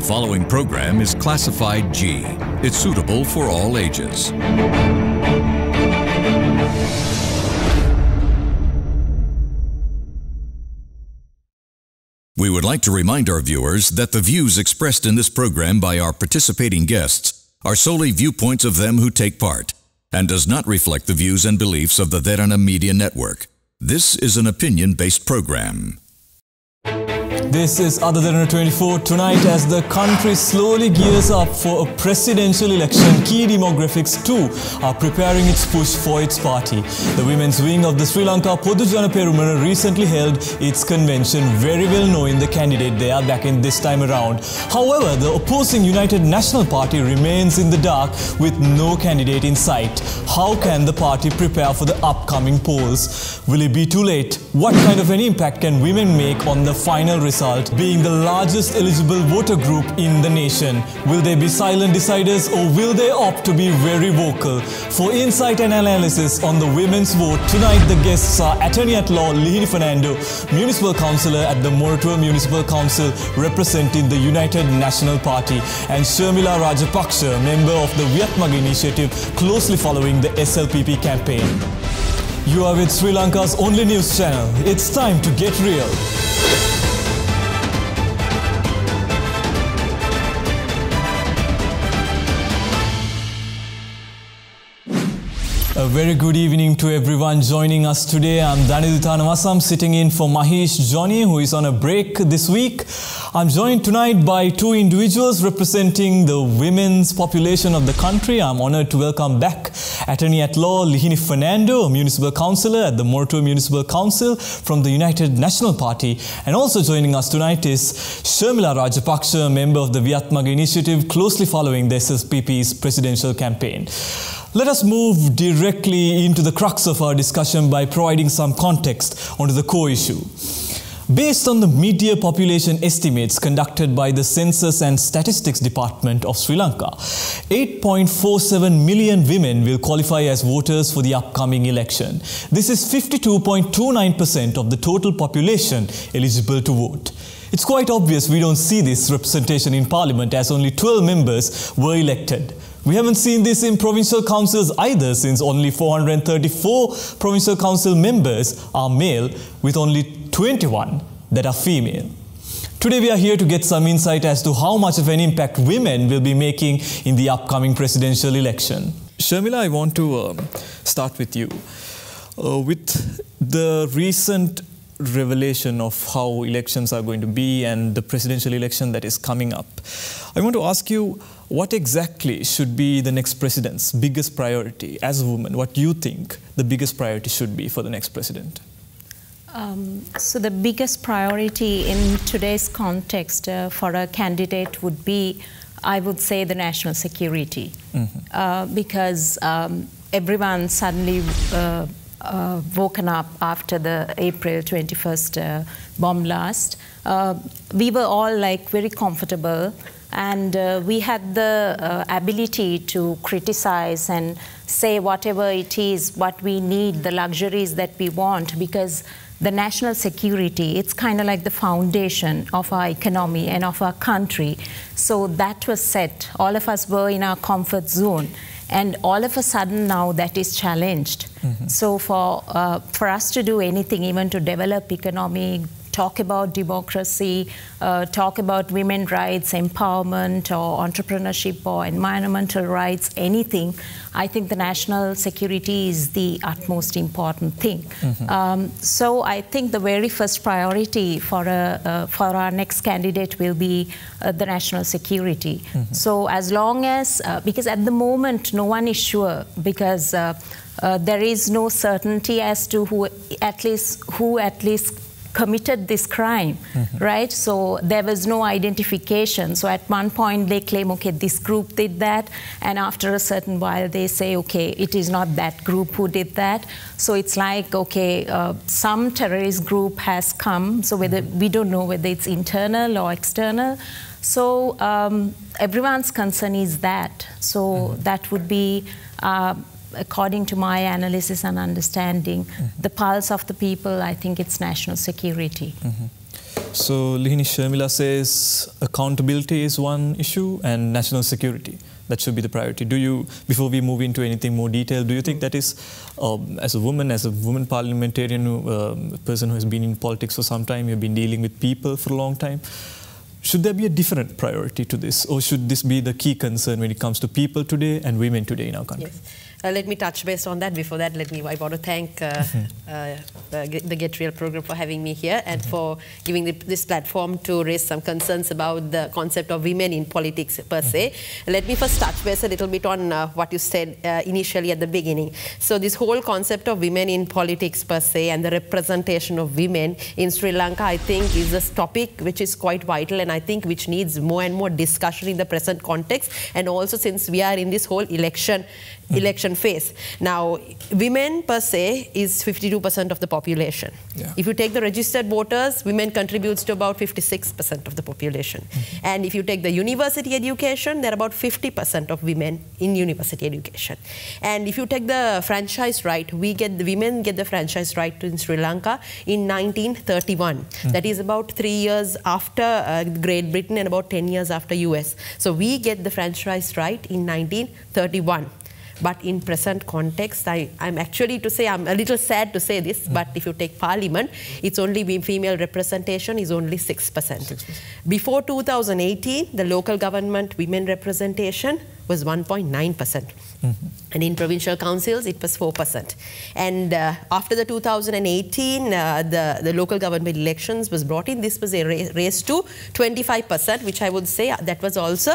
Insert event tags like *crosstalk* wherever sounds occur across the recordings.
The following program is classified G. It's suitable for all ages. We would like to remind our viewers that the views expressed in this program by our participating guests are solely viewpoints of them who take part and does not reflect the views and beliefs of the Derana Media Network. This is an opinion based program. This is Ada Derana 24 tonight as the country slowly gears up for a presidential election. Key demographics too are preparing its push for its party. The women's wing of the Sri Lanka Podujana Peramuna recently held its convention, very well knowing the candidate they are backing this time around. However, the opposing United National Party remains in the dark with no candidate in sight. How can the party prepare for the upcoming polls? Will it be too late? What kind of an impact can women make on the final result? Being the largest eligible voter group in the nation. Will they be silent deciders or will they opt to be very vocal? For insight and analysis on the women's vote, tonight the guests are Attorney at Law Lihini Fernando, Municipal Councillor at the Moratuwa Municipal Council representing the United National Party, and Shermila Rajapaksha, member of the Viyathmaga Initiative, closely following the SLPP campaign. You are with Sri Lanka's only news channel. It's time to get real. A very good evening to everyone joining us today. I'm Daniel Tanamasam sitting in for Mahieash Johnney who is on a break this week. I'm joined tonight by two individuals representing the women's population of the country. I'm honored to welcome back Attorney at Law Lihini Fernando, a municipal councillor at the Moratuwa Municipal Council from the United National Party. And also joining us tonight is Shermila Rajapaksha, a member of the Viyathmaga Initiative, closely following the SLPP's presidential campaign. Let us move directly into the crux of our discussion by providing some context onto the core issue. Based on the media population estimates conducted by the Census and Statistics Department of Sri Lanka, 8.47 million women will qualify as voters for the upcoming election. This is 52.29% of the total population eligible to vote. It's quite obvious we don't see this representation in Parliament as only 12 members were elected. We haven't seen this in provincial councils either since only 434 provincial council members are male with only 21 that are female. Today we are here to get some insight as to how much of an impact women will be making in the upcoming presidential election. Shermila, I want to um, start with you. Uh, with the recent revelation of how elections are going to be and the presidential election that is coming up, I want to ask you what exactly should be the next president's biggest priority as a woman? What do you think the biggest priority should be for the next president? Um, so the biggest priority in today's context uh, for a candidate would be, I would say, the national security, mm-hmm. uh, because um, everyone suddenly uh, uh woken up after the April 21st uh, bomb blast. Uh, we were all like very comfortable and uh, we had the uh, ability to criticize and say whatever it is, what we need, the luxuries that we want, because the national security, it's kind of like the foundation of our economy and of our country. So that was set. All of us were in our comfort zone. And all of a sudden now that is challenged. Mm -hmm. So for, uh, for us to do anything, even to develop economy, talk about democracy, uh, talk about women's rights, empowerment, or entrepreneurship, or environmental rights, anything, I think the national security is the utmost important thing. Mm-hmm. Um, so I think the very first priority for, a, uh, for our next candidate will be uh, the national security. Mm-hmm. So as long as, uh, because at the moment no one is sure, because uh, uh, there is no certainty as to who at least who at least committed this crime, mm-hmm. right? So there was no identification. So at one point they claim, okay, this group did that, and after a certain while they say, okay, it is not that group who did that. So it's like, okay, uh, some terrorist group has come. So whether we don't know whether it's internal or external. So um, everyone's concern is that. So mm-hmm. that would be. Uh, according to my analysis and understanding, mm -hmm. the pulse of the people, I think it's national security. Mm -hmm. So Lihini Shermila says accountability is one issue and national security. That should be the priority. Do you, before we move into anything more detailed, do you think that is, um, as a woman, as a woman parliamentarian, um, a person who has been in politics for some time, you've been dealing with people for a long time, should there be a different priority to this, or should this be the key concern when it comes to people today and women today in our country? Yes. Uh, let me touch base on that. Before that, let me. I want to thank uh, uh, the, Get Real program for having me here and for giving the, this platform to raise some concerns about the concept of women in politics per se. Let me first touch base a little bit on uh, what you said uh, initially at the beginning. So this whole concept of women in politics per se and the representation of women in Sri Lanka, I think, is a topic which is quite vital and I think which needs more and more discussion in the present context. And also since we are in this whole election election phase. Now, women per se is 52% of the population. Yeah. If you take the registered voters, women contributes to about 56% of the population. Mm -hmm. And if you take the university education, there are about 50% of women in university education. And if you take the franchise right, we get the women get the franchise right in Sri Lanka in 1931. Mm -hmm. That is about three years after uh, Great Britain and about 10 years after US. So we get the franchise right in 1931. But in present context, I, am actually to say, I'm a little sad to say this, mm. but if you take parliament, it's only female representation is only 6%. 6%. Before 2018, the local government women representation was 1.9%. mm -hmm. And in provincial councils, it was 4%. And uh, after the 2018, uh, the, the local government elections was brought in. This was a raise to 25%, which I would say that was also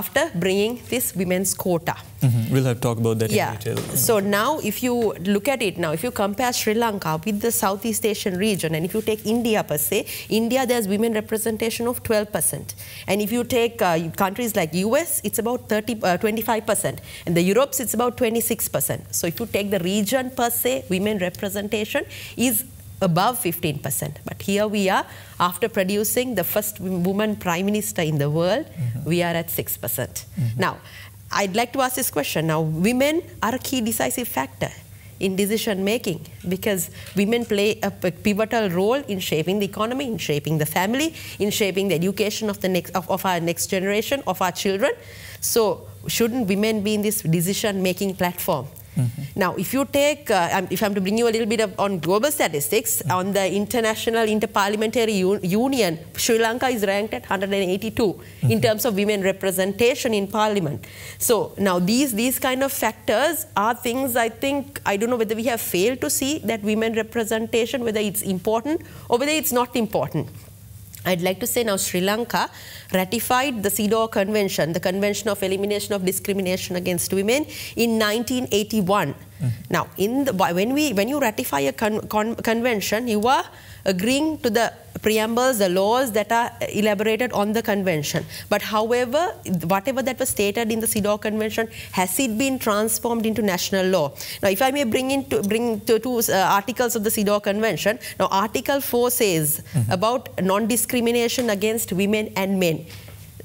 after bringing this women's quota. Mm -hmm. We'll have to talk about that yeah. In detail. So now, if you look at it now, if you compare Sri Lanka with the Southeast Asian region, and if you take India per se, India there's women representation of 12%. And if you take uh, countries like US, it's about 30, 25%. Uh, and the Europes, it's about 26%. So if you take the region per se, women representation is above 15%. But here we are, after producing the first woman prime minister in the world, mm -hmm. we are at 6%. Mm -hmm. Now, I'd like to ask this question. Now, women are a key decisive factor in decision making because women play a pivotal role in shaping the economy, in shaping the family, in shaping the education of the next of, of our next generation, of our children. So shouldn't women be in this decision making platform? Mm -hmm. Now, if you take, uh, um, if I'm to bring you a little bit of, on global statistics, mm -hmm. on the International Interparliamentary U Union, Sri Lanka is ranked at 182 mm -hmm. in mm-hmm. terms of women representation in parliament. So now these, these kind of factors are things I think, I don't know whether we have failed to see that women representation, whether it's important or whether it's not important. I'd like to say now Sri Lanka ratified the CEDAW Convention, the Convention of Elimination of Discrimination Against Women, in 1981. Mm. Now, in the, when, we, when you ratify a con, con, convention, you are agreeing to the preambles, the laws that are elaborated on the convention. But however, whatever that was stated in the CEDAW convention, has it been transformed into national law? Now, if I may bring in to, bring to two uh, articles of the CEDAW convention. Now, Article 4 says mm -hmm. about non-discrimination against women and men.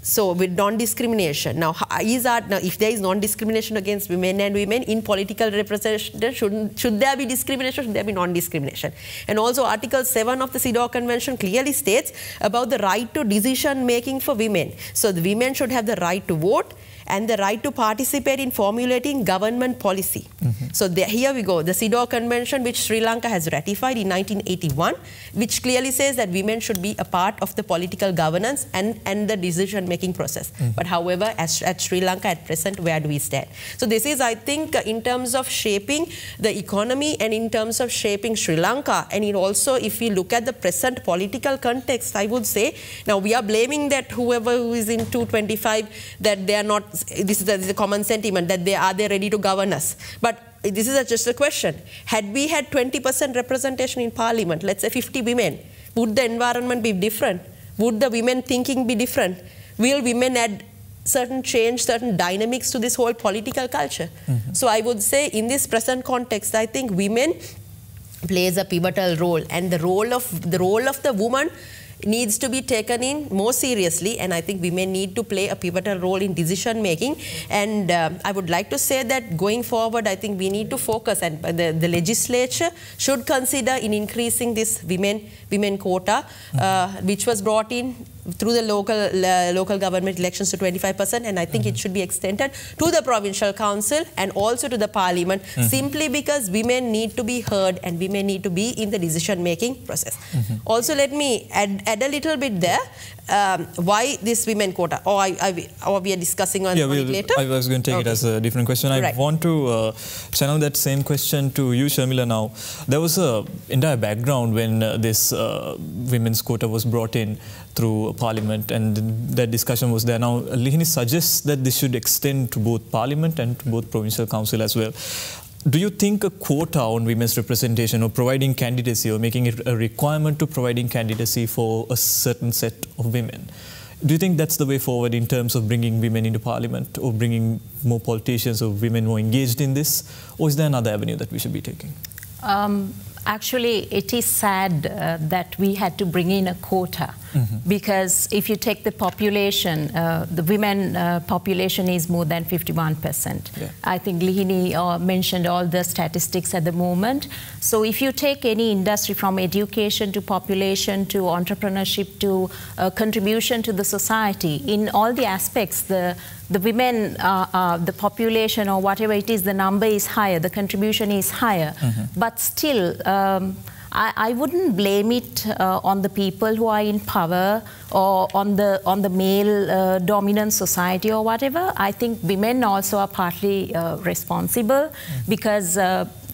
So with non-discrimination, now uh, is that now if there is non-discrimination against women and women in political representation, should should there be discrimination? Should there be non-discrimination? And also Article 7 of the CEDAW Convention clearly states about the right to decision making for women. So the women should have the right to vote and the right to participate in formulating government policy. Mm -hmm. So there, here we go, the CEDAW Convention, which Sri Lanka has ratified in 1981, which clearly says that women should be a part of the political governance and, and the decision-making process. Mm -hmm. But however, as, at Sri Lanka at present, where do we stand? So this is, I think, in terms of shaping the economy and in terms of shaping Sri Lanka, and also if we look at the present political context, I would say, now we are blaming that whoever who is in 225, that they are not this is, a, this is a common sentiment that they are they ready to govern us. But this is a, just a question. Had we had 20% representation in parliament, let's say 50 women, would the environment be different? Would the women thinking be different? Will women add certain change, certain dynamics to this whole political culture? Mm -hmm. So I would say in this present context, I think women plays a pivotal role and the role of the role of the woman needs to be taken in more seriously and I think women need to play a pivotal role in decision making. And uh, I would like to say that going forward I think we need to focus and the, the legislature should consider in increasing this women women quota uh, which was brought in through the local uh, local government elections to 25% and I think mm -hmm. it should be extended to the provincial council and also to the parliament mm -hmm. simply because women need to be heard and women need to be in the decision making process. Mm -hmm. Also let me add, add a little bit there um, why this women quota or, I, I, or we are discussing on, yeah, on we'll, later. I was going to take okay. it as a different question. I right. want to uh, channel that same question to you Shermila now. There was a entire background when uh, this uh, women's quota was brought in through Parliament, and that discussion was there. Now, Lihini suggests that this should extend to both Parliament and to both Provincial Council as well. Do you think a quota on women's representation or providing candidacy or making it a requirement to providing candidacy for a certain set of women? Do you think that's the way forward in terms of bringing women into parliament or bringing more politicians or women more engaged in this? Or is there another avenue that we should be taking? Um, actually, it is sad uh, that we had to bring in a quota mm -hmm. because if you take the population, uh, the women uh, population is more than 51%. Yeah. I think Lihini uh, mentioned all the statistics at the moment. So if you take any industry from education to population to entrepreneurship to uh, contribution to the society, in all the aspects, the the women, uh, uh, the population or whatever it is, the number is higher, the contribution is higher. Mm -hmm. But still, um, I, I, wouldn't blame it uh, on the people who are in power or on the on the male uh, dominant society or whatever. I think women also are partly uh, responsible mm because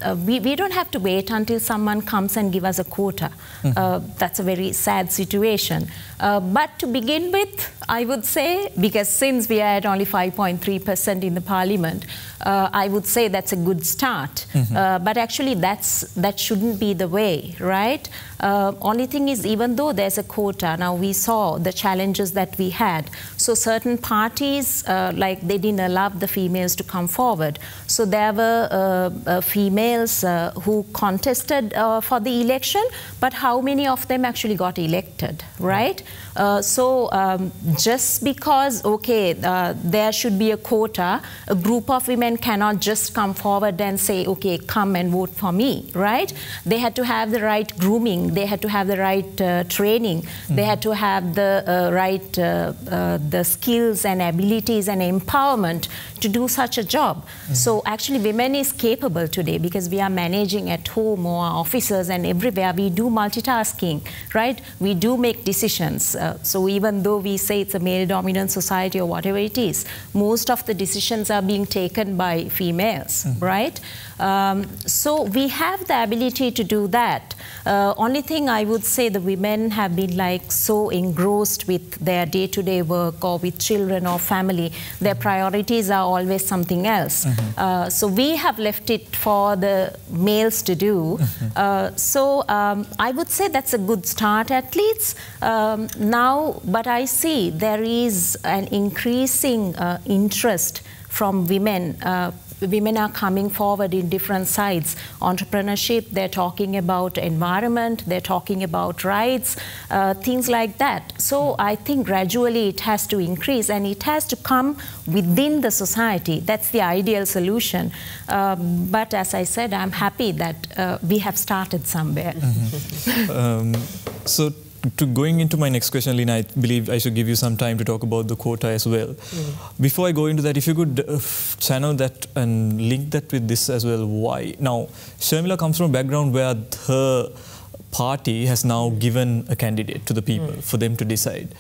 uh, we, we don't have to wait until someone comes and give us a quota. Mm -hmm. that's a very sad situation. Uh, but to begin with, I would say, because since we are at only 5.3% in the parliament, uh, I would say that's a good start. Mm -hmm. but actually, that's that shouldn't be the way, right? Only thing is, even though there's a quota, now we saw the challenges that we had. So certain parties, like they didn't allow the females to come forward. So there were females who contested for the election, but how many of them actually got elected, right? Uh, so um, just because, okay, uh, there should be a quota, a group of women cannot just come forward and say, okay, come and vote for me, right? They had to have the right grooming, they had to have the right uh, training, mm they had to have the uh, right, uh, uh, the skills and abilities and empowerment to do such a job. Mm. So actually women is capable today because we are managing at home or offices and everywhere. We do multitasking, right? We do make decisions. Uh, so even though we say it's a male-dominant society or whatever it is, most of the decisions are being taken by females, mm right? Um, so we have the ability to do that. Uh, only thing I would say the women have been like so engrossed with their day-to-day -day work or with children or family. Their priorities are always something else. Mm -hmm. uh, so we have left it for the males to do. Mm -hmm. uh, so um, I would say that's a good start at least. Um, now, but I see there is an increasing uh, interest from women uh, women are coming forward in different sides. Entrepreneurship, they're talking about environment, they're talking about rights, uh, things like that. So I think gradually it has to increase and it has to come within the society. That's the ideal solution. Um, but as I said, I'm happy that uh, we have started somewhere. Mm -hmm. *laughs* um, so to going into my next question, Lihini, I believe I should give you some time to talk about the quota as well. Mm. Before I go into that, if you could uh, channel that and link that with this as well, why? Now, Shermila comes from a background where her party has now given a candidate to the people mm. for them to decide.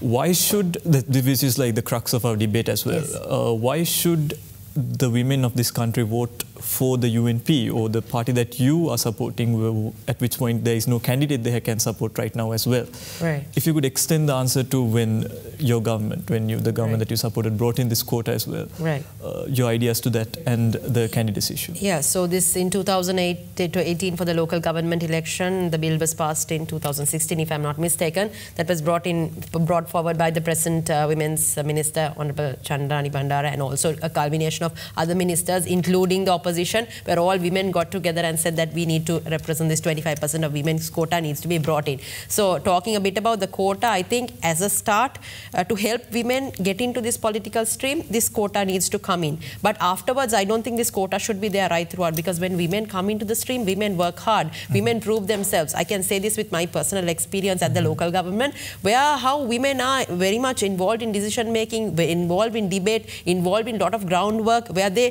Why should, this is like the crux of our debate as well, yes. uh, why should the women of this country vote for the UNP or the party that you are supporting, at which point there is no candidate they can support right now as well. Right. If you could extend the answer to when your government, when you, the government right. that you supported brought in this quota as well, right. Uh, your ideas to that and the candidacy issue. Yeah, so this in 2008 to 18 for the local government election, the bill was passed in 2016 if I'm not mistaken. That was brought in, brought forward by the present uh, Women's Minister, Honorable Chandrani Bandara and also a culmination of other ministers including the opposition, where all women got together and said that we need to represent this 25% of women's quota needs to be brought in. So talking a bit about the quota, I think as a start uh, to help women get into this political stream, this quota needs to come in. But afterwards, I don't think this quota should be there right throughout because when women come into the stream, women work hard, mm-hmm. women prove themselves. I can say this with my personal experience at the mm-hmm. local government, where how women are very much involved in decision making, involved in debate, involved in a lot of groundwork, where they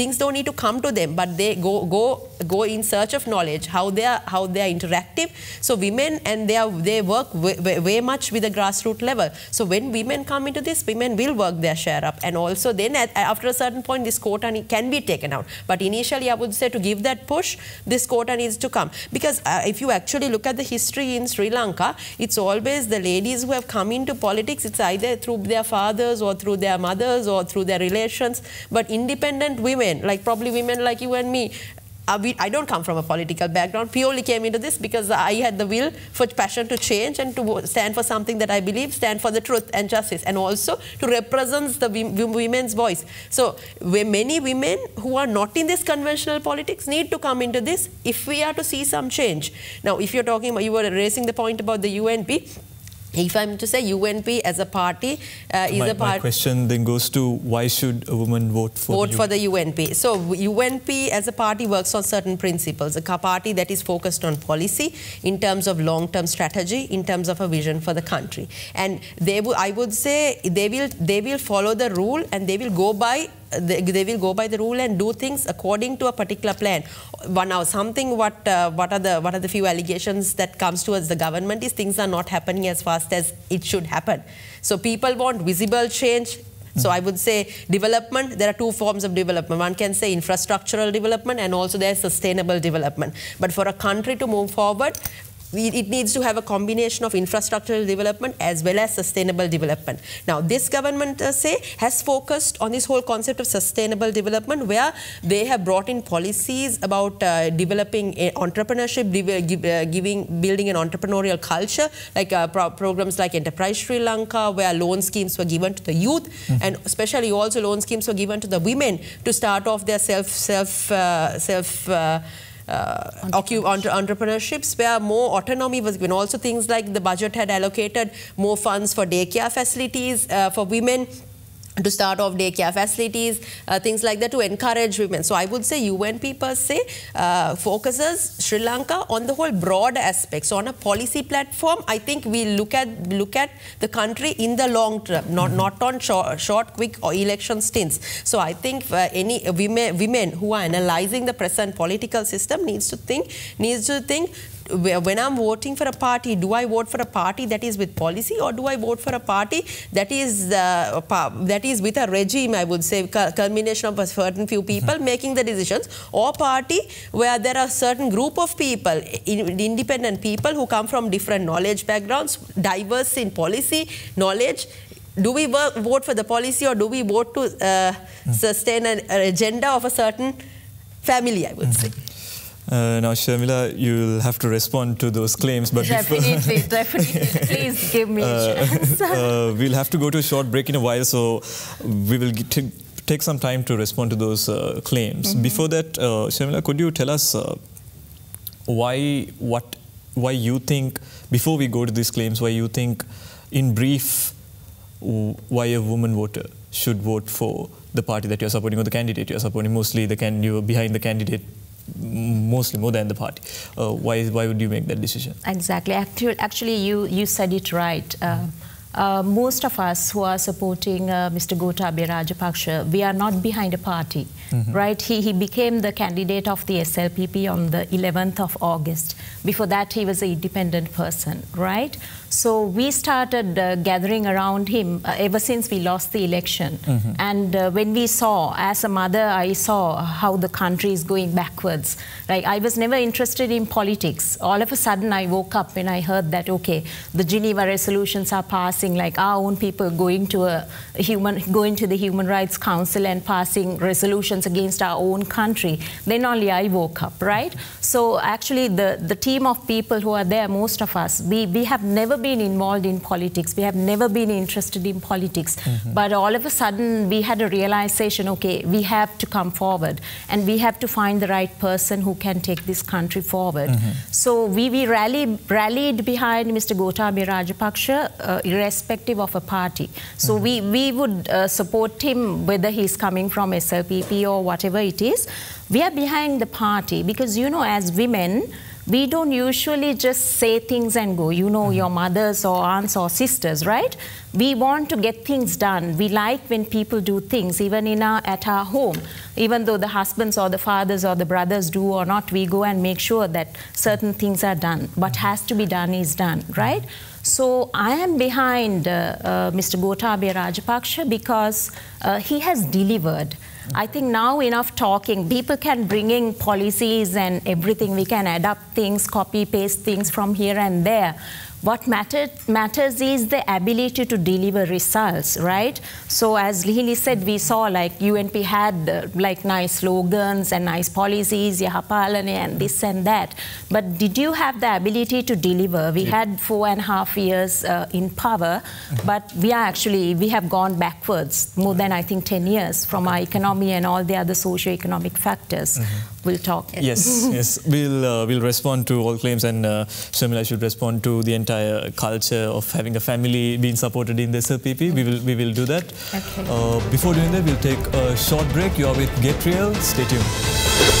things don't need to come to them, but they go go go in search of knowledge, how they are how they are interactive. So women and they are they work way, way much with the grassroots level. So when women come into this, women will work their share up, and also then at, after a certain point, this quota can be taken out. But initially, I would say to give that push, this quota needs to come because uh, if you actually look at the history in Sri Lanka, it's always the ladies who have come into politics. It's either through their fathers or through their mothers or through their relations. But independent women, like probably women like you and me, uh, we, I don't come from a political background, purely came into this because I had the will for passion to change and to stand for something that I believe, stand for the truth and justice, and also to represent the women's voice. So many women who are not in this conventional politics need to come into this if we are to see some change. Now, if you're talking about, you were raising the point about the UNP, if I'm to say UNP as a party uh, is my, a party. My question then goes to why should a woman vote for vote the for the UNP? So UNP as a party works on certain principles. A party that is focused on policy in terms of long-term strategy, in terms of a vision for the country, and they I would say they will they will follow the rule and they will go by they, they, will go by the rule and do things according to a particular plan. But now something what uh, what are the what are the few allegations that comes towards the government is things are not happening as fast as it should happen. So people want visible change. So I would say development, there are two forms of development. One can say infrastructural development and also there's sustainable development. But for a country to move forward, it needs to have a combination of infrastructural development as well as sustainable development. Now, this government, uh, say, has focused on this whole concept of sustainable development where they have brought in policies about uh, developing entrepreneurship, uh, giving, building an entrepreneurial culture, like uh, pro programs like Enterprise Sri Lanka, where loan schemes were given to the youth, mm -hmm. and especially also loan schemes were given to the women to start off their self, self, uh, self, uh, uh, entrepreneurships where more autonomy was given. Also things like the budget had allocated more funds for daycare facilities uh, for women to start off daycare facilities, uh, things like that to encourage women. So I would say UNP per se uh, focuses Sri Lanka on the whole broad aspects. So on a policy platform, I think we look at look at the country in the long term, not mm -hmm. not on short, short, quick or election stints. So I think uh, any women women who are analyzing the present political system needs to think needs to think when I'm voting for a party, do I vote for a party that is with policy or do I vote for a party that is uh, that is with a regime, I would say, culmination of a certain few people mm-hmm. making the decisions or party where there are certain group of people, independent people who come from different knowledge backgrounds, diverse in policy, knowledge, do we work, vote for the policy or do we vote to uh, mm. sustain an, an, agenda of a certain family, I would mm -hmm. say. Uh, now, Shermila, you'll have to respond to those claims. But definitely, *laughs* definitely. Please give me uh, a chance. *laughs* uh, we'll have to go to a short break in a while, so we will take some time to respond to those uh, claims. Mm -hmm. Before that, uh, Shermila, could you tell us uh, why, what, why you think, before we go to these claims, why you think, in brief, why a woman voter should vote for the party that you're supporting or the candidate you're supporting, mostly the can you're behind the candidate mostly more than the party. Uh, why, why would you make that decision? Exactly. Actually, actually you, you said it right. Uh, uh, most of us who are supporting uh, Mr. Gotabaya Rajapaksa, we are not behind a party, mm -hmm. right? He, he became the candidate of the SLPP on the 11th of August. Before that, he was an independent person, right? So we started uh, gathering around him uh, ever since we lost the election. Mm -hmm. And uh, when we saw, as a mother, I saw how the country is going backwards. Like I was never interested in politics. All of a sudden, I woke up and I heard that okay, the Geneva resolutions are passing. Like our own people going to a human, going to the Human Rights Council and passing resolutions actions against our own country, then only I woke up, right? So actually, the, the team of people who are there, most of us, we, we have never been involved in politics. We have never been interested in politics. Mm-hmm. But all of a sudden, we had a realization okay, we have to come forward and we have to find the right person who can take this country forward. Mm-hmm. So we, we rallied, rallied behind Mr. Gotabaya Rajapaksa, uh, irrespective of a party. So mm-hmm. we, we would uh, support him whether he's coming from SLPP or whatever it is. We are behind the party because, you know, as women, we don't usually just say things and go. You know, mm-hmm. your mothers or aunts or sisters, right? We want to get things done. We like when people do things, even in our, at our home. Even though the husbands or the fathers or the brothers do or not, we go and make sure that certain things are done. What has to be done is done, right? So I am behind uh, uh, Mr. Gotabaya Rajapaksa because uh, he has delivered. I think now enough talking. People can bring in policies and everything. We can adapt things, copy, paste things from here and there. What matter, matters is the ability to deliver results, right? So as Lihini said, we saw like UNP had uh, like nice slogans and nice policies, Yahapalane and this and that. But did you have the ability to deliver? We had four and a half years uh, in power, but we are actually, we have gone backwards more than I think 10 years from our economy and all the other socio-economic factors. Mm -hmm we'll talk. Yes, *laughs* yes, we'll uh, we'll respond to all claims, and uh, Shermila should respond to the entire culture of having a family being supported in the SLPP. We will we will do that. Okay. Uh, before doing that, we'll take a short break. You are with Get Real. Stay tuned.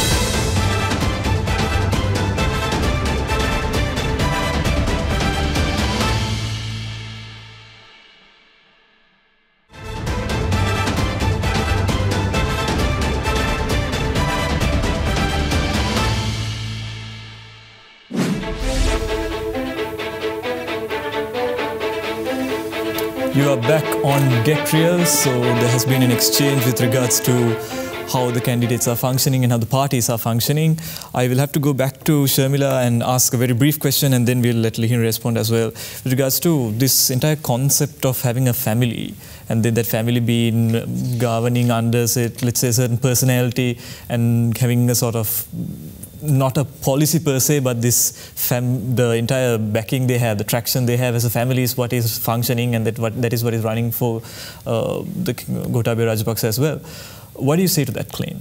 Are back on Get Real, so there has been an exchange with regards to how the candidates are functioning and how the parties are functioning. I will have to go back to Shermila and ask a very brief question and then we'll let Lihini respond as well. With regards to this entire concept of having a family and then that family being governing under, say, let's say, a certain personality and having a sort of not a policy per se, but this the entire backing they have, the traction they have as a family is what is functioning, and that what that is what is running for uh, the Gotabaya Rajapaksa as well. What do you say to that claim?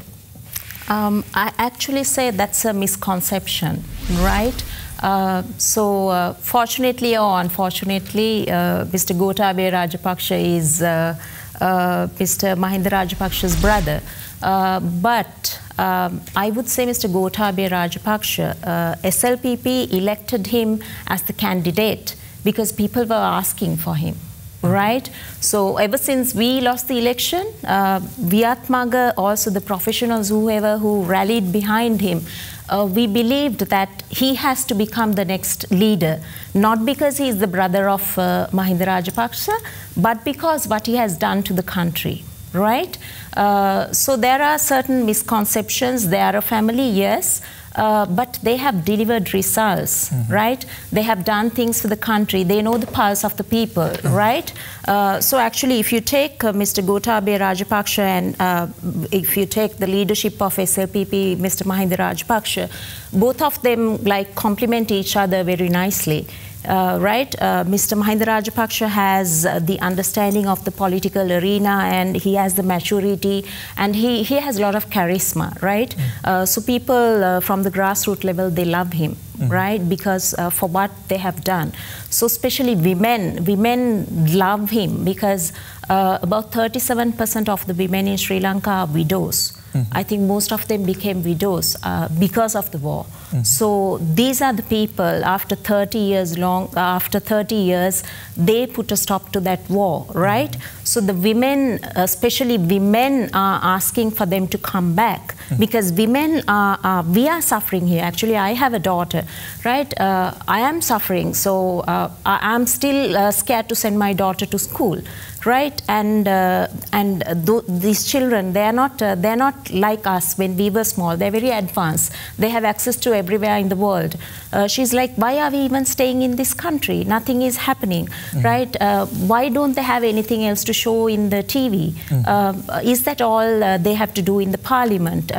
Um, I actually say that's a misconception, right? Uh, so, uh, fortunately or unfortunately, uh, Mr. Gotabaya Rajapaksa is uh, uh, Mr. Mahinda Rajapaksa's brother. Uh, but um, I would say Mr. Gotabaya Rajapaksa, uh, SLPP elected him as the candidate because people were asking for him right? So ever since we lost the election, uh, Viyathmaga, also the professionals, whoever who rallied behind him, uh, we believed that he has to become the next leader, not because he is the brother of uh, Mahinda Rajapaksa, but because what he has done to the country right? Uh, so there are certain misconceptions. They are a family, yes, uh, but they have delivered results, mm -hmm. right? They have done things for the country. They know the pulse of the people, mm-hmm. right? Uh, so actually, if you take uh, Mr. Gotabaya Rajapaksa and uh, if you take the leadership of SLPP, Mr. Mahinda Rajapaksa, both of them like complement each other very nicely. Uh, right? Uh, Mr. Mahinda Rajapaksa has uh, the understanding of the political arena and he has the maturity and he, he has a lot of charisma, right? Mm. so people uh, from the grassroots level, they love him, mm. right? Because uh, for what they have done. So especially women, women love him because about 37% of the women in Sri Lanka are widows. Mm-hmm. I think most of them became widows uh, because of the war. Mm-hmm. So these are the people after 30 years long, after 30 years, they put a stop to that war, right? Mm-hmm. So the women, especially women, are asking for them to come back mm-hmm. because women are, are, we are suffering here. Actually, I have a daughter. right? Uh, I am suffering, so uh, I am still uh, scared to send my daughter to school, right? And uh, and th- these children, they are not uh, they are not like us when we were small. They're very advanced. They have access to everywhere in the world. Uh, she's like, why are we even staying in this country? Nothing is happening, mm-hmm. right? why don't they have anything else to show in the TV? Mm-hmm. is that all they have to do in the parliament?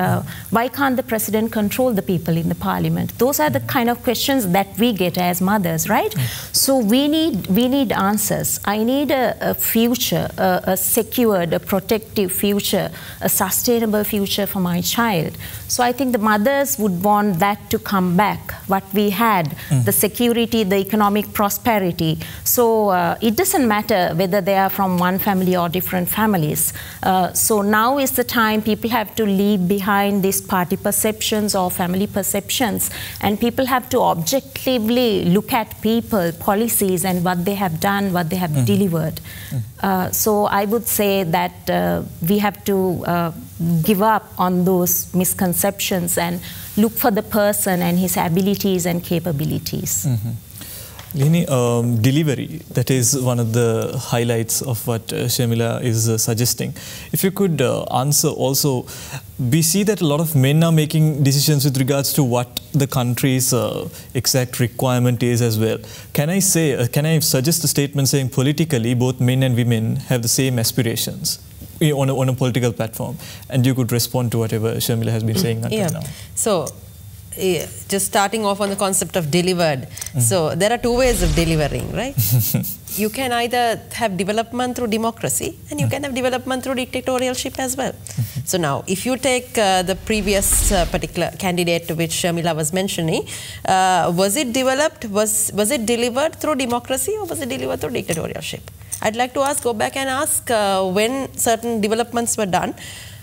why can't the president control the people in the parliament? Those are the kind of questions that we get as mothers, right? So we need we need answers. I need a, a future, a, a, secured, a protective future, a sustainable future for my child. So I think the mothers would want that to come back, what we had, mm. the security, the economic prosperity. So uh, it doesn't matter whether they are from one family or different families. Uh, so now is the time people have to leave behind these party perceptions or family perceptions, and people have to objectively look at people, policies, and what they have done, what they have mm. delivered. Mm. Uh, so I would say that uh, we have to uh, give up on those misconceptions and look for the person and his abilities and capabilities. Mm-hmm. Lihini, um, delivery, that is one of the highlights of what uh, Shermila is uh, suggesting. If you could uh, answer also, we see that a lot of men are making decisions with regards to what the country's uh, exact requirement is as well. Can I say, uh, can I suggest a statement saying politically both men and women have the same aspirations? On a, on a political platform, and you could respond to whatever Shermila has been saying until yeah. now. So, just starting off on the concept of delivered. Mm. So there are two ways of delivering, right? *laughs* you can either have development through democracy and you mm. can have development through dictatorialship as well. Mm-hmm. So now, if you take uh, the previous uh, particular candidate which Shermila was mentioning, uh, was it developed, was, was it delivered through democracy or was it delivered through dictatorialship? I'd like to ask, go back and ask uh, when certain developments were done,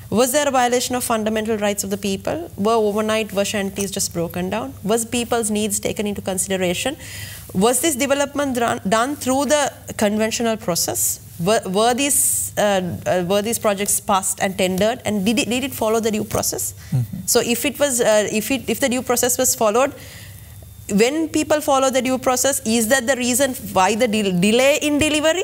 was there a violation of fundamental rights of the people? Were overnight were shanties just broken down? Was people's needs taken into consideration? Was this development done through the conventional process? Were, were these uh, uh, were these projects passed and tendered, and did it, did it follow the due process? Mm-hmm. So if it was uh, if it if the due process was followed, when people follow the due process, is that the reason why the de- delay in delivery?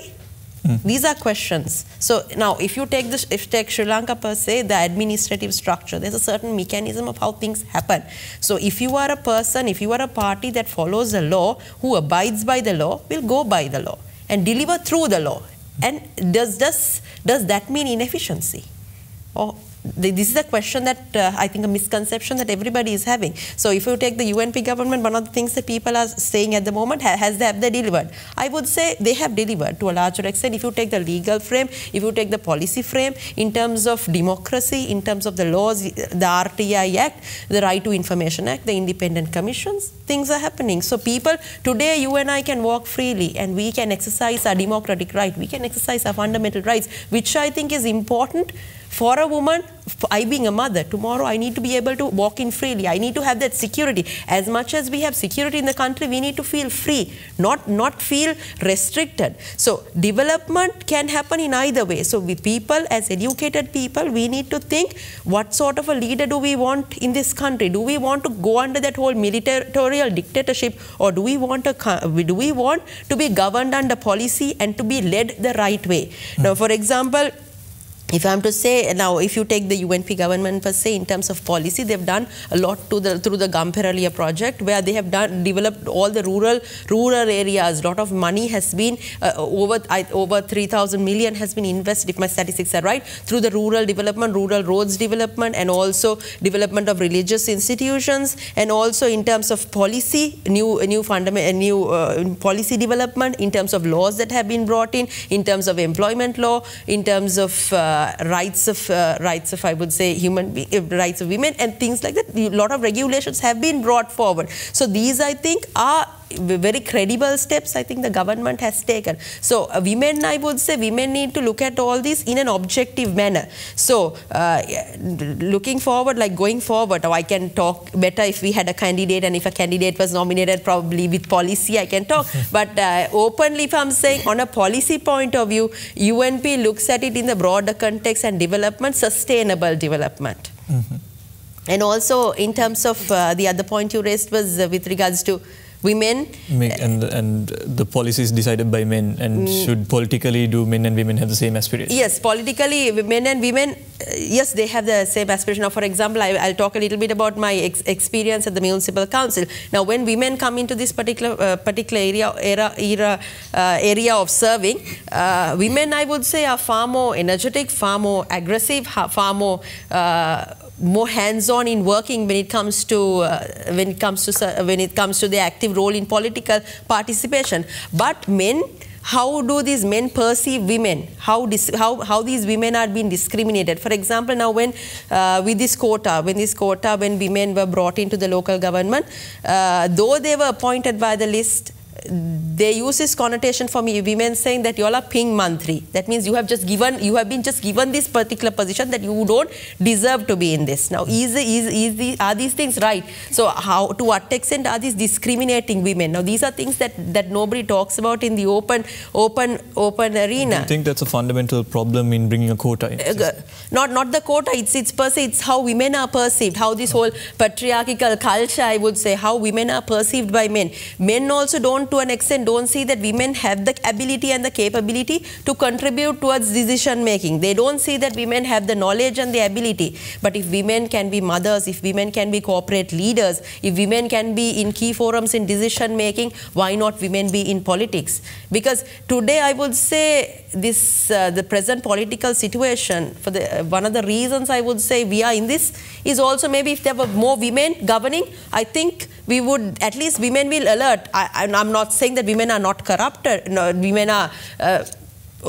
These are questions. So now, if you take this, if take Sri Lanka per se, the administrative structure, there's a certain mechanism of how things happen. So if you are a person, if you are a party that follows the law, who abides by the law, will go by the law and deliver through the law. And does does does that mean inefficiency? Or this is a question that uh, I think a misconception that everybody is having. So if you take the UNP government, one of the things that people are saying at the moment, has they, have they delivered? I would say they have delivered to a larger extent. If you take the legal frame, if you take the policy frame, in terms of democracy, in terms of the laws, the RTI Act, the Right to Information Act, the independent commissions, things are happening. So people, today you and I can walk freely and we can exercise our democratic right. We can exercise our fundamental rights, which I think is important for a woman, I being a mother, tomorrow I need to be able to walk in freely. I need to have that security. As much as we have security in the country, we need to feel free, not, not feel restricted. So development can happen in either way. So we people, as educated people, we need to think what sort of a leader do we want in this country? Do we want to go under that whole military dictatorship or do we want to, do we want to be governed under policy and to be led the right way? Mm. Now, for example, if I'm to say now, if you take the UNP government per se in terms of policy, they've done a lot to the through the Gamperaliya project, where they have done developed all the rural rural areas. A lot of money has been uh, over I, over 3,000 million has been invested, if my statistics are right, through the rural development, rural roads development, and also development of religious institutions, and also in terms of policy, new new fundamental new uh, policy development in terms of laws that have been brought in, in terms of employment law, in terms of uh, rights of uh, rights of I would say human uh, rights of women and things like that. A lot of regulations have been brought forward. So these I think are very credible steps I think the government has taken. So uh, women, I would say, women need to look at all this in an objective manner. So uh, looking forward, like going forward, or I can talk better if we had a candidate and if a candidate was nominated probably with policy, I can talk. *laughs* but uh, openly, if I'm saying on a policy point of view, UNP looks at it in the broader context and development, sustainable development. Mm -hmm. And also, in terms of uh, the other point you raised was uh, with regards to women. And, and the policies decided by men and mm. should politically do men and women have the same aspiration? Yes, politically men and women, uh, yes, they have the same aspiration. Now, for example, I, will talk a little bit about my ex experience at the municipal council. Now, when women come into this particular uh, particular area era, era uh, area of serving, uh, women, I would say, are far more energetic, far more aggressive, far more uh, more hands-on in working when it comes to uh, when it comes to uh, when it comes to the active role in political participation. But men how do these men perceive women? How how how these women are being discriminated? For example now when uh, with this quota when this quota when women were brought into the local government uh, though they were appointed by the list they use this connotation for me, women saying that you all are ping mantri. That means you have just given, you have been just given this particular position that you don't deserve to be in this. Now, is, is, is the, are these things right? So, how to what extent are these discriminating women? Now, these are things that, that nobody talks about in the open, open, open arena. Do you think that's a fundamental problem in bringing a quota? Uh, not, not the quota. It's, it's per se. It's how women are perceived. How this whole patriarchal culture, I would say, how women are perceived by men. Men also don't to an extent don't see that women have the ability and the capability to contribute towards decision making. They don't see that women have the knowledge and the ability. But if women can be mothers, if women can be corporate leaders, if women can be in key forums in decision making, why not women be in politics? Because today I would say this uh, the present political situation for the uh, one of the reasons I would say we are in this is also maybe if there were more women governing, I think we would at least women will alert. I, am not saying that women are not corrupted. No, women are. Uh,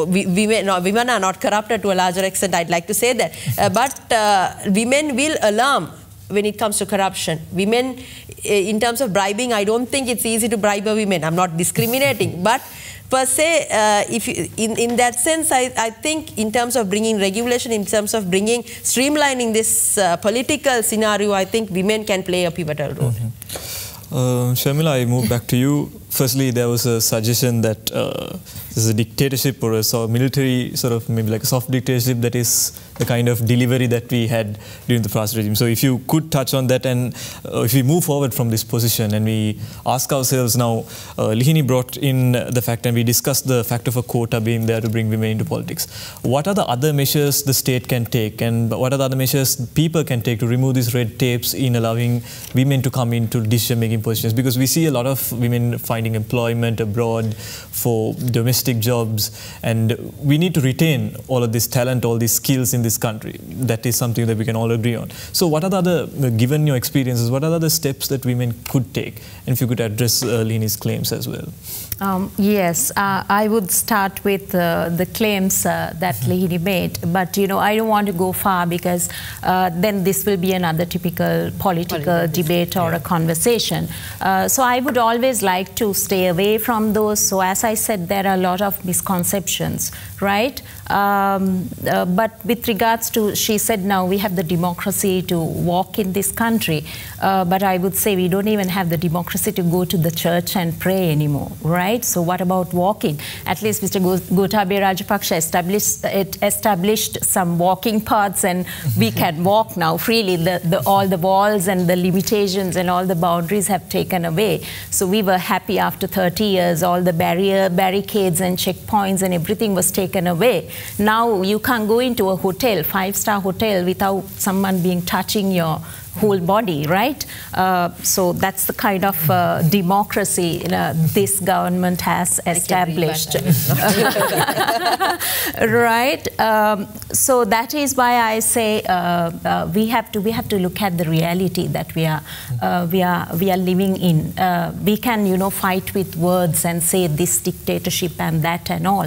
women, no, women are not corrupted to a larger extent, I'd like to say that. Uh, but uh, women will alarm when it comes to corruption. Women, eh, in terms of bribing, I don't think it's easy to bribe a woman. I'm not discriminating. *laughs* but per se, uh, if you, in, in that sense, I, I think in terms of bringing regulation, in terms of bringing, streamlining this uh, political scenario, I think women can play a pivotal role. Mm -hmm. uh, Shermila, I move back to you. Firstly, there was a suggestion that uh, this is a dictatorship or a sort of military sort of maybe like a soft dictatorship that is the kind of delivery that we had during the past regime. So if you could touch on that and uh, if we move forward from this position and we ask ourselves now, uh, Lihini brought in the fact and we discussed the fact of a quota being there to bring women into politics. What are the other measures the state can take and what are the other measures people can take to remove these red tapes in allowing women to come into decision-making positions? Because we see a lot of women finding employment abroad for domestic jobs and we need to retain all of this talent, all these skills in this country. That is something that we can all agree on. So what are the other, given your experiences, what are the other steps that women could take? And if you could address uh, Lihini's claims as well. Um, yes, uh, I would start with uh, the claims uh, that Lihini made, but you know I don't want to go far because uh, then this will be another typical political, political debate or yeah. a conversation. Uh, so I would always like to stay away from those. So as I said, there are a lot of misconceptions, right? Um, uh, but with regards to, she said now we have the democracy to walk in this country, but I would say we don't even have the democracy to go to the church and pray anymore, right? right? So what about walking? At least Mr. Gotabaya Rajapaksa established, established some walking paths and we *laughs* can walk now freely. The, the, all the walls and the limitations and all the boundaries have taken away. So we were happy after 30 years, all the barrier, barricades and checkpoints and everything was taken away. Now you can't go into a hotel, five-star hotel, without someone being touching your whole body, right? Uh, so that's the kind of uh, democracy uh, this government has established. *laughs* right? Um, so that is why I say uh, uh, we have to we have to look at the reality that we are uh, we are we are living in. we can you know fight with words and say this dictatorship and that and all.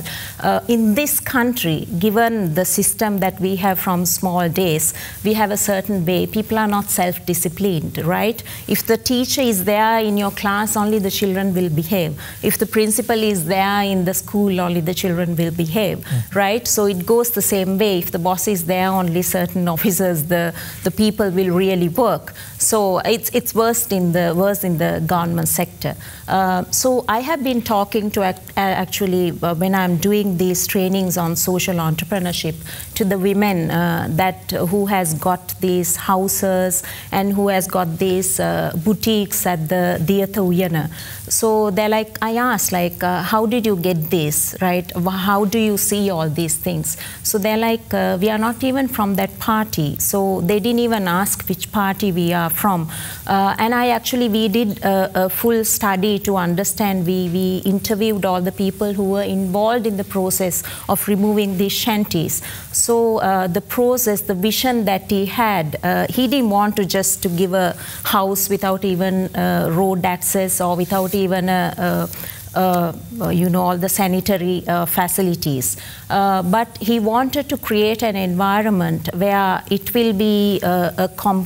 in this country, given the system that we have from small days, we have a certain way. People are not self-disciplined, right? If the teacher is there in your class, only the children will behave. If the principal is there in the school, only the children will behave, mm. right? So it goes the same way. If the boss is there, only certain *laughs* officers, the, the people will really work. So it's, it's worse in the, worse in the government sector. Uh, so I have been talking to act, actually, uh, when I'm doing these trainings on social entrepreneurship, to the women uh, that who has got these houses and who has got these uh, boutiques at the Diyatha Uyana. So they're like, I asked, like, uh, how did you get this, right? How do you see all these things? So they're like, uh, we are not even from that party. So they didn't even ask which party we are from. Uh, and I actually, we did a, a, full study to understand. We, we interviewed all the people who were involved in the process of removing these shanties. So uh, the process, the vision that he had, uh, he didn't want to just to give a house without even uh, road access or without even a, a uh, you know, all the sanitary uh, facilities. Uh, but he wanted to create an environment where it will be a, com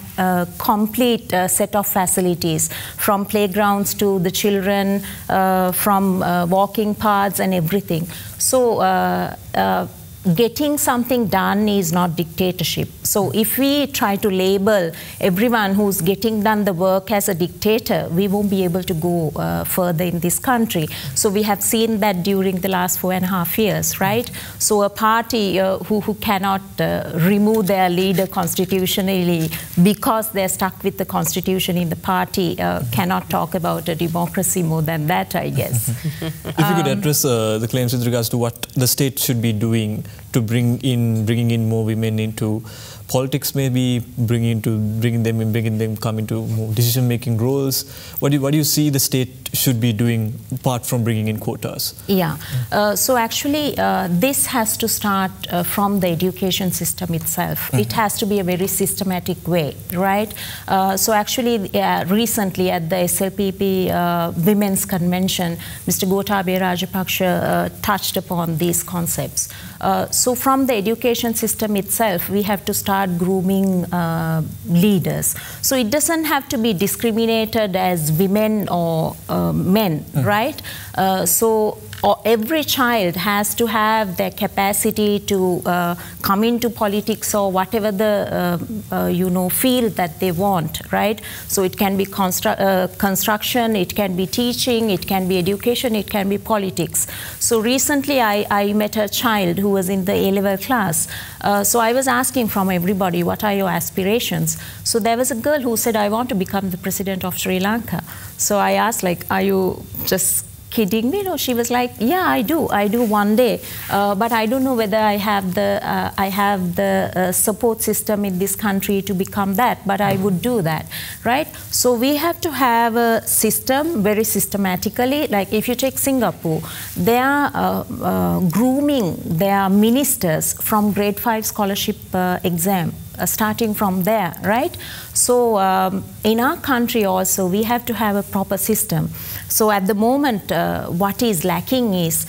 complete set of facilities from playgrounds to the children, from walking paths and everything. So getting something done is not dictatorship. So if we try to label everyone who's getting done the work as a dictator, we won't be able to go uh, further in this country. So we have seen that during the last four and a half years, right? So a party uh, who, who cannot uh, remove their leader constitutionally because they're stuck with the constitution in the party uh, cannot talk about a democracy more than that, I guess. *laughs* if you could address uh, the claims with regards to what the state should be doing to bring in bringing in more women into politics maybe bringing into bringing them in bringing them come into more decision making roles. What do you, what do you see the state should be doing apart from bringing in quotas? Yeah. Uh, so actually uh, this has to start uh, from the education system itself. Mm -hmm. it has to be a very systematic way right? Uh, so actually recently at the SLPP uh, women's convention Mr. Gotabaya Rajapaksa uh, touched upon these concepts so from the education system itself we have to start start grooming uh, leaders. So it doesn't have to be discriminated as women or uh, men, mm. right? Uh, so or every child has to have the capacity to uh, come into politics or whatever the uh, uh, you know field that they want right? So it can be constru uh, construction it can be teaching it can be education it can be politics. So recently I, I met a child who was in the A-level class. Uh, so I was asking from everybody what are your aspirations? So there was a girl who said I want to become the president of Sri Lanka. So I asked like are you just kidding me? No, she was like, yeah, I do. I do one day. Uh, but I don't know whether I have the, uh, I have the uh, support system in this country to become that, but I would do that, right? So we have to have a system very systematically. Like if you take Singapore, they are uh, uh, grooming their ministers from grade 5 scholarship exam uh, starting from there, right? So um, in our country also, we have to have a proper system. So at the moment, uh, what is lacking is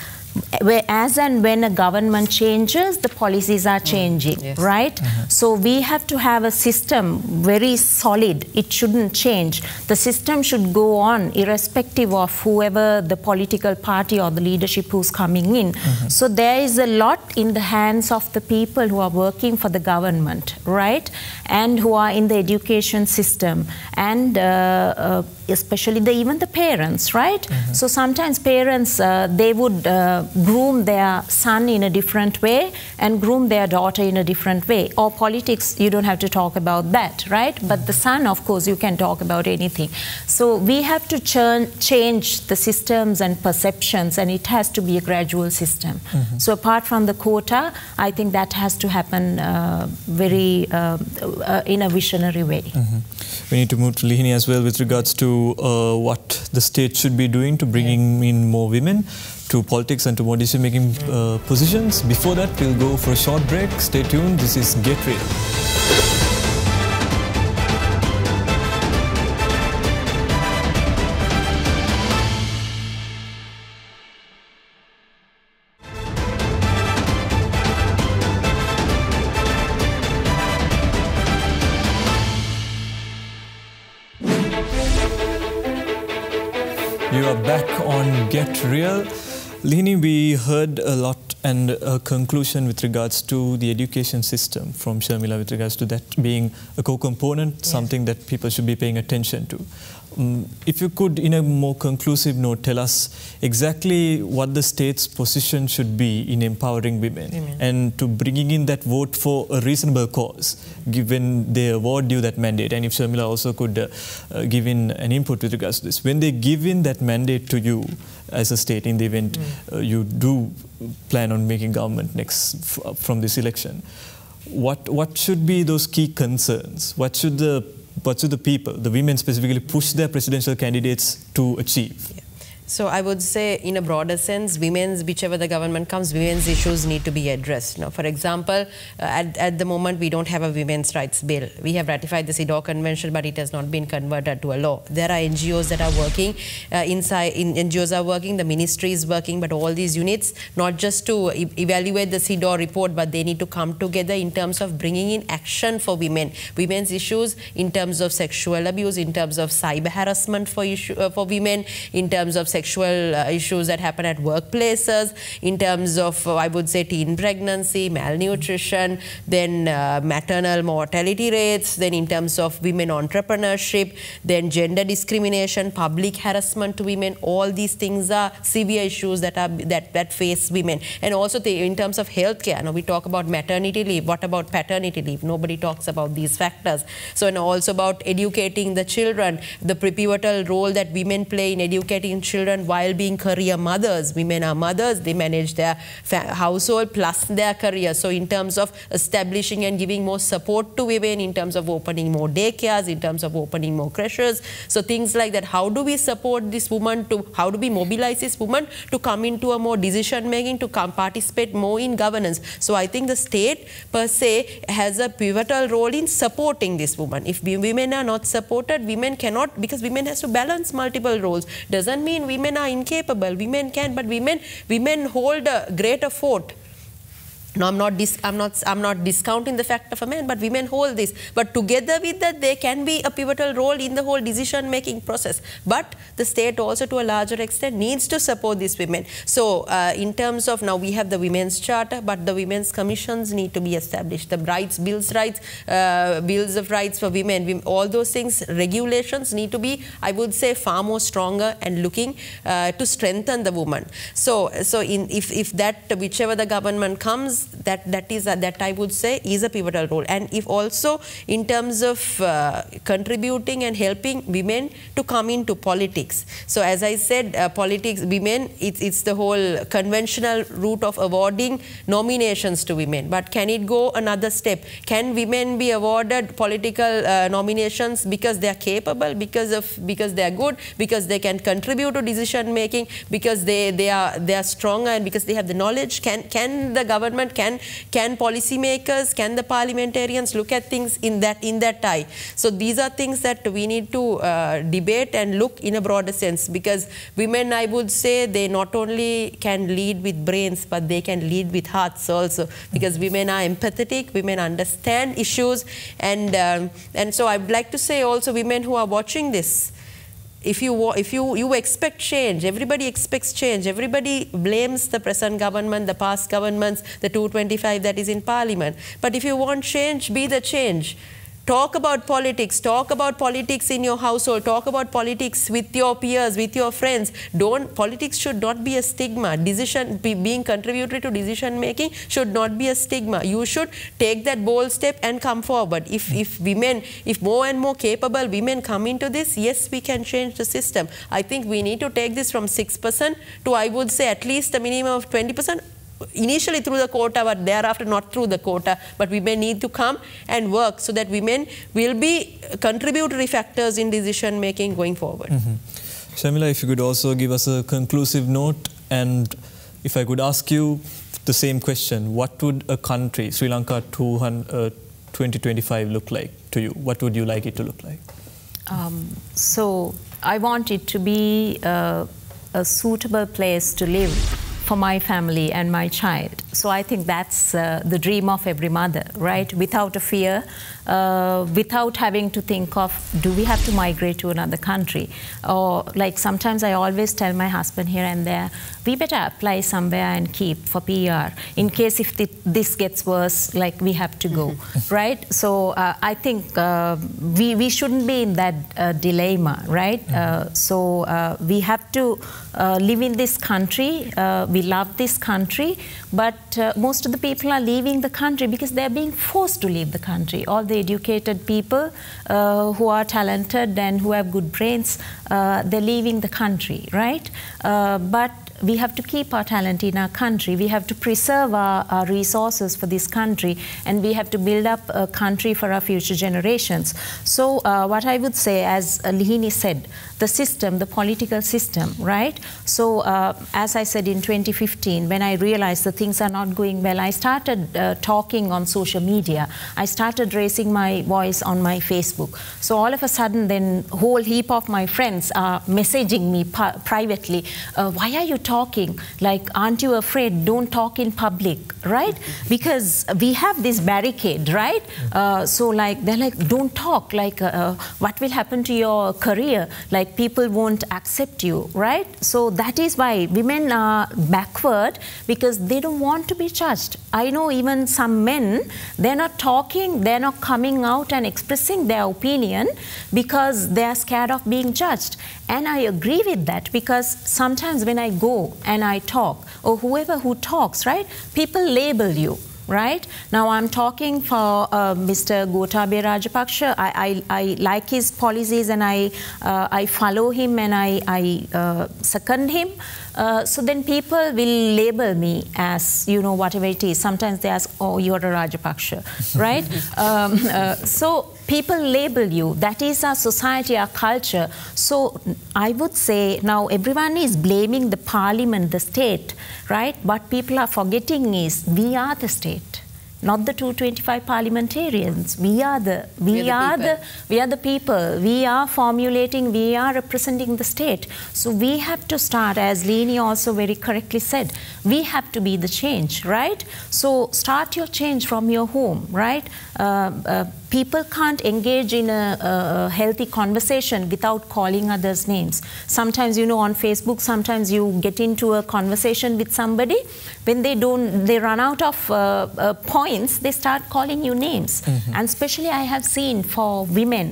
where as and when a government changes, the policies are changing, mm. yes. right? Mm -hmm. So we have to have a system very solid. It shouldn't change. The system should go on irrespective of whoever the political party or the leadership who's coming in. Mm -hmm. So there is a lot in the hands of the people who are working for the government, right? And who are in the education system and uh, uh, especially the, even the parents, right? Mm -hmm. So sometimes parents, uh, they would uh, groom their son in a different way and groom their daughter in a different way. Or politics, you don't have to talk about that, right? But the son, of course, you can talk about anything. So we have to churn, change the systems and perceptions, and it has to be a gradual system. Mm -hmm. So apart from the quota, I think that has to happen uh, very uh, uh, in a visionary way. Mm -hmm. We need to move to Lihini as well with regards to uh, what the state should be doing to bringing yeah. in more women to politics and to more decision making uh, positions. Before that, we'll go for a short break. Stay tuned. This is Get Real. Real. Lihini, we heard a lot And a conclusion with regards to the education system from Shermila with regards to that being a co-component, yes. something that people should be paying attention to. Um, if you could, in a more conclusive note, tell us exactly what the state's position should be in empowering women Amen. and to bringing in that vote for a reasonable cause, given they award you that mandate. And if Shermila also could uh, uh, give in an input with regards to this. When they give in that mandate to you as a state in the event mm. uh, you do plan on making government next from this election, what, what should be those key concerns? What should the but to the people, the women specifically, push their presidential candidates to achieve? Yeah. So I would say, in a broader sense, women's, whichever the government comes, women's issues need to be addressed. Now, for example, uh, at, at the moment, we don't have a women's rights bill. We have ratified the CEDAW Convention, but it has not been converted to a law. There are NGOs that are working, uh, inside in, NGOs are working, the ministry is working, but all these units, not just to e evaluate the CEDAW report, but they need to come together in terms of bringing in action for women. Women's issues in terms of sexual abuse, in terms of cyber harassment for, issue, uh, for women, in terms of sexual uh, issues that happen at workplaces in terms of, uh, I would say, teen pregnancy, malnutrition, then uh, maternal mortality rates, then in terms of women entrepreneurship, then gender discrimination, public harassment to women, all these things are severe issues that are that, that face women. And also the, in terms of healthcare, now we talk about maternity leave, what about paternity leave? Nobody talks about these factors. So and also about educating the children, the pivotal role that women play in educating children children while being career mothers. Women are mothers, they manage their household plus their career. So in terms of establishing and giving more support to women, in terms of opening more daycares, in terms of opening more creches. So things like that. How do we support this woman to, how do we mobilize this woman to come into a more decision making, to come participate more in governance. So I think the state per se has a pivotal role in supporting this woman. If women are not supported, women cannot, because women has to balance multiple roles. Doesn't mean women are incapable. Women can, but women, women hold a greater fort no, I'm not, I'm, not, I'm not discounting the fact of a man, but women hold this. But together with that, they can be a pivotal role in the whole decision-making process. But the state also, to a larger extent, needs to support these women. So uh, in terms of, now we have the Women's Charter, but the Women's Commissions need to be established. The rights, bills rights, uh, bills of rights for women, all those things, regulations need to be, I would say, far more stronger and looking uh, to strengthen the woman. So, so in, if, if that, whichever the government comes, that that is a, that I would say is a pivotal role. And if also in terms of uh, contributing and helping women to come into politics. So as I said, uh, politics, women, it's, it's the whole conventional route of awarding nominations to women. But can it go another step? Can women be awarded political uh, nominations because they are capable, because of because they are good, because they can contribute to decision making, because they, they are they are stronger and because they have the knowledge? Can can the government can, can policymakers, can the parliamentarians look at things in that, in that eye? So these are things that we need to uh, debate and look in a broader sense because women, I would say, they not only can lead with brains, but they can lead with hearts also because women are empathetic, women understand issues and, um, and so I would like to say also women who are watching this, if you if you you expect change everybody expects change everybody blames the present government the past governments the 225 that is in parliament. But if you want change be the change Talk about politics. Talk about politics in your household. Talk about politics with your peers, with your friends. Don't politics should not be a stigma. Decision be, being contributory to decision making should not be a stigma. You should take that bold step and come forward. If if women, if more and more capable women come into this, yes, we can change the system. I think we need to take this from six percent to I would say at least a minimum of twenty percent initially through the quota but thereafter not through the quota but women need to come and work so that women will be contributory factors in decision making going forward. Mm -hmm. Shermila, if you could also give us a conclusive note and if I could ask you the same question, what would a country, Sri Lanka 200, uh, 2025 look like to you? What would you like it to look like? Um, so I want it to be uh, a suitable place to live for my family and my child. So I think that's uh, the dream of every mother, right? Without a fear, uh, without having to think of, do we have to migrate to another country? Or like sometimes I always tell my husband here and there, we better apply somewhere and keep for PR in case if the, this gets worse, like we have to go, right? So uh, I think uh, we, we shouldn't be in that uh, dilemma, right? Uh, so uh, we have to uh, live in this country. we love this country, but most of the people are leaving the country because they're being forced to leave the country. All the educated people uh, who are talented and who have good brains, uh, they're leaving the country, right? Uh, but we have to keep our talent in our country. We have to preserve our, our, resources for this country and we have to build up a country for our future generations. So uh, what I would say, as Lihini said, the system, the political system, right? So uh, as I said in 2015, when I realized the things are not going well, I started uh, talking on social media. I started raising my voice on my Facebook. So all of a sudden then whole heap of my friends are messaging me privately, uh, why are you talking? Like, aren't you afraid? Don't talk in public, right? Because we have this barricade, right? Uh, so like, they're like, don't talk. Like, uh, uh, what will happen to your career? Like, people won't accept you, right? So that is why women are backward because they don't want to be judged. I know even some men, they're not talking, they're not coming out and expressing their opinion because they're scared of being judged. And I agree with that because sometimes when I go and I talk, or whoever who talks, right, people label you right? Now I'm talking for uh, Mr. Gotabaya Rajapaksa. I, I, I, like his policies and I, uh, I follow him and I, I uh, second him. Uh, so then people will label me as, you know, whatever it is. Sometimes they ask, oh, you're a Rajapaksha, right? *laughs* um, uh, so people label you. That is our society, our culture. So I would say now everyone is blaming the parliament, the state, right? What people are forgetting is we are the state not the 225 parliamentarians. We are the we, we are, the, are the, we are the people. We are formulating. We are representing the state. So we have to start, as Lihini also very correctly said. We have to be the change, right? So start your change from your home, right? Uh, uh, people can't engage in a, a, healthy conversation without calling others names. Sometimes, you know, on Facebook, sometimes you get into a conversation with somebody. When they don't, they run out of uh, uh, points, they start calling you names. Mm -hmm. And especially I have seen for women.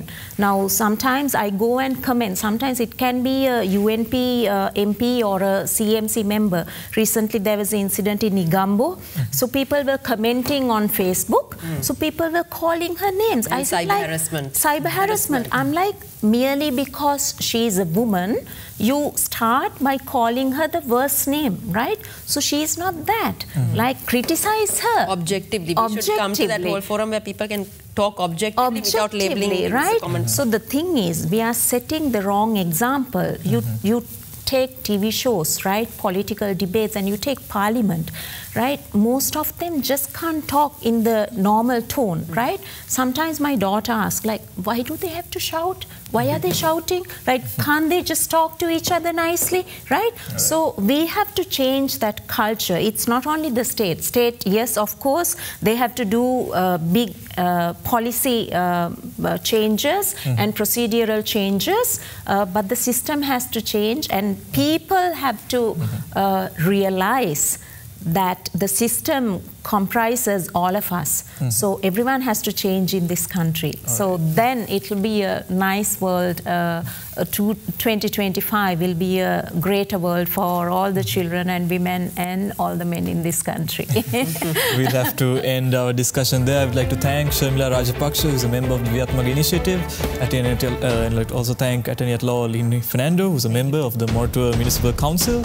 Now, sometimes I go and comment. Sometimes it can be a UNP uh, MP or a CMC member. Recently, there was an incident in Igambo. Mm -hmm. So people were commenting on Facebook. Mm. So people were calling her name names. And I cyber like, harassment. Cyber harassment. I'm like, merely because she is a woman, you start by calling her the worst name, right? So she is not that. Mm. Like, criticize her. Objectively. We objectively. should come to that whole forum where people can talk objectively, objectively without labeling right? Mm. So the thing is, we are setting the wrong example. You, mm -hmm. you take TV shows, right? Political debates, and you take parliament right? Most of them just can't talk in the normal tone, mm. right? Sometimes my daughter asks, like, why do they have to shout? Why are they shouting? Right? *laughs* Can't they just talk to each other nicely, right? right? So we have to change that culture. It's not only the state. State, yes, of course, they have to do uh, big uh, policy uh, uh changes mm. and procedural changes, uh, but the system has to change and people have to mm -hmm. realize that the system comprises all of us. Mm -hmm. So everyone has to change in this country. Okay. So then it will be a nice world. Uh, 2025 will be a greater world for all the children and women and all the men in this country. *laughs* we'll have to end our discussion there. I would like to thank Shermila Rajapaksha, who's a member of the Viyathmaga Initiative, Attorney uh, and like also thank Attorney at Law Lihini Fernando, who's a member of the Moratuwa Municipal Council.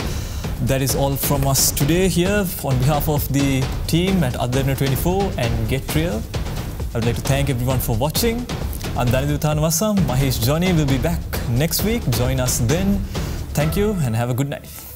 That is all from us today here on behalf of the team at Ada Derana 24 and Get Real. I would like to thank everyone for watching. I'm Danidu Thanawasam. Mahieash Johnney will be back next week. Join us then. Thank you and have a good night.